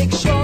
make sure